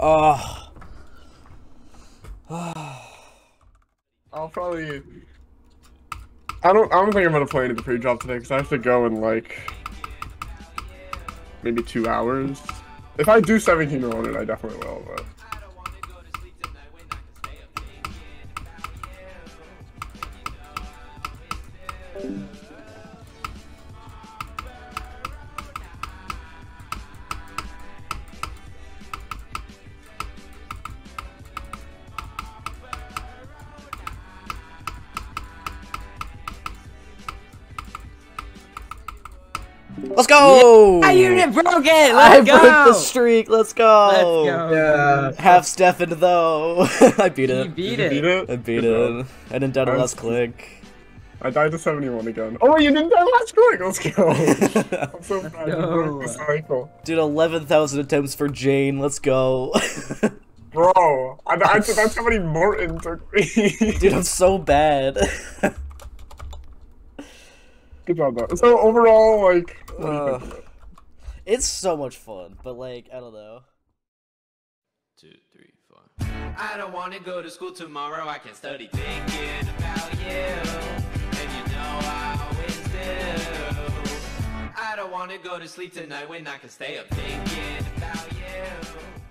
Oh. I'll probably. I don't. I don't think I'm gonna play of the pre-drop today because I have to go in like maybe two hours. If I do 17 to 100, I definitely will. But Let's go! You didn't broke it. I Let's go. broke the streak. Let's go. Let's go. yeah, Half Stefan though. I beat You it. beat it. beat it. I beat Good it. I didn't down to I'm last click. I died to 71 again. Oh, you didn't die last click. Let's go. I'm so proud. You broke the go. cycle, Dude, 11,000 attempts for Jane. Let's go. bro. I, I, that's how many Morton took me. Dude, I'm so bad. Good job, though. So overall, like, what do you Uh, think of it? it's so much fun, but like, I don't know. two, three, four. I don't wanna go to school tomorrow. I can study thinking about you. And you know I always do. I don't wanna go to sleep tonight when I can stay up thinking about you.